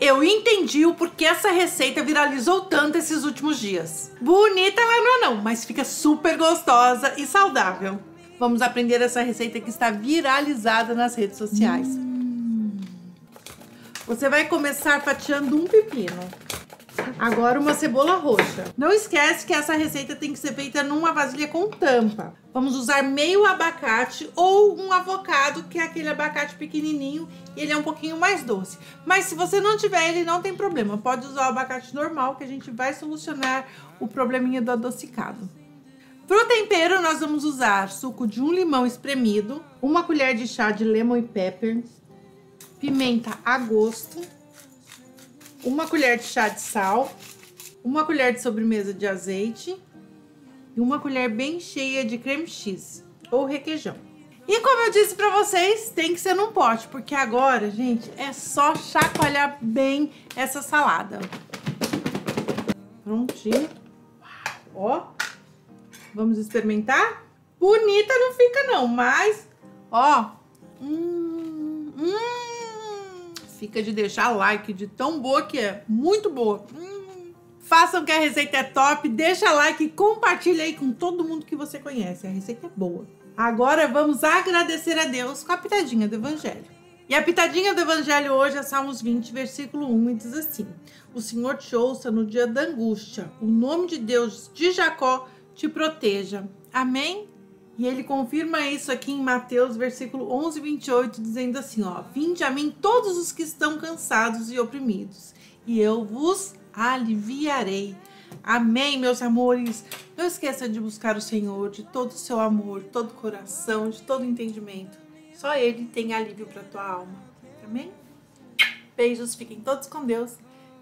Eu entendi o porquê essa receita viralizou tanto esses últimos dias. Bonita ela não é não, mas fica super gostosa e saudável. Vamos aprender essa receita que está viralizada nas redes sociais. Hum. Você vai começar fatiando um pepino. Agora uma cebola roxa. Não esquece que essa receita tem que ser feita numa vasilha com tampa. Vamos usar meio abacate ou um avocado, que é aquele abacate pequenininho e ele é um pouquinho mais doce. Mas se você não tiver ele, não tem problema. Pode usar o abacate normal que a gente vai solucionar o probleminha do adocicado. Para o tempero, nós vamos usar suco de um limão espremido, uma colher de chá de lemon e pepper, pimenta a gosto, uma colher de chá de sal, uma colher de sobremesa de azeite e uma colher bem cheia de creme cheese ou requeijão. E como eu disse para vocês, tem que ser num pote, porque agora, gente, é só chacoalhar bem essa salada. Prontinho. Ó. Vamos experimentar? Bonita não fica não, mas, ó, hum, hum, fica de deixar like de tão boa que é, muito boa. Hum. Façam que a receita é top, deixa like e compartilha aí com todo mundo que você conhece, a receita é boa. Agora vamos agradecer a Deus com a pitadinha do Evangelho. E a pitadinha do Evangelho hoje é Salmos 20, versículo 1, e diz assim: O Senhor te ouça no dia da angústia, o nome de Deus de Jacó te proteja. Amém? E ele confirma isso aqui em Mateus, versículo 11, 28, dizendo assim, ó. Vinde a mim todos os que estão cansados e oprimidos, e eu vos aliviarei. Amém, meus amores? Não esqueça de buscar o Senhor de todo o seu amor, todo o coração, de todo o entendimento. Só Ele tem alívio para tua alma. Amém? Beijos, fiquem todos com Deus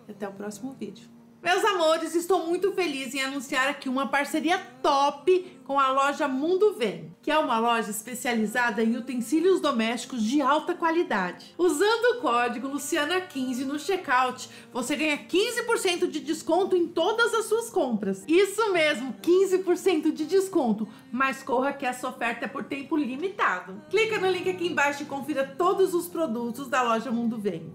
e até o próximo vídeo. Meus amores, estou muito feliz em anunciar aqui uma parceria top com a loja Mundo Vem, que é uma loja especializada em utensílios domésticos de alta qualidade. Usando o código Luciana15 no checkout, você ganha 15% de desconto em todas as suas compras. Isso mesmo, 15% de desconto, mas corra que essa oferta é por tempo limitado. Clica no link aqui embaixo e confira todos os produtos da loja Mundo Vem.